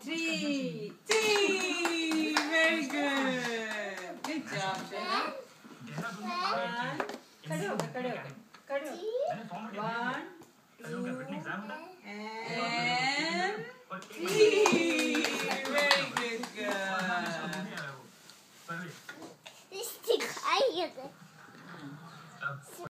three. Three. ಕಡೆ ಹೋಗಿ ಕಡೆ ಹೋಗಿ one two and three very good girl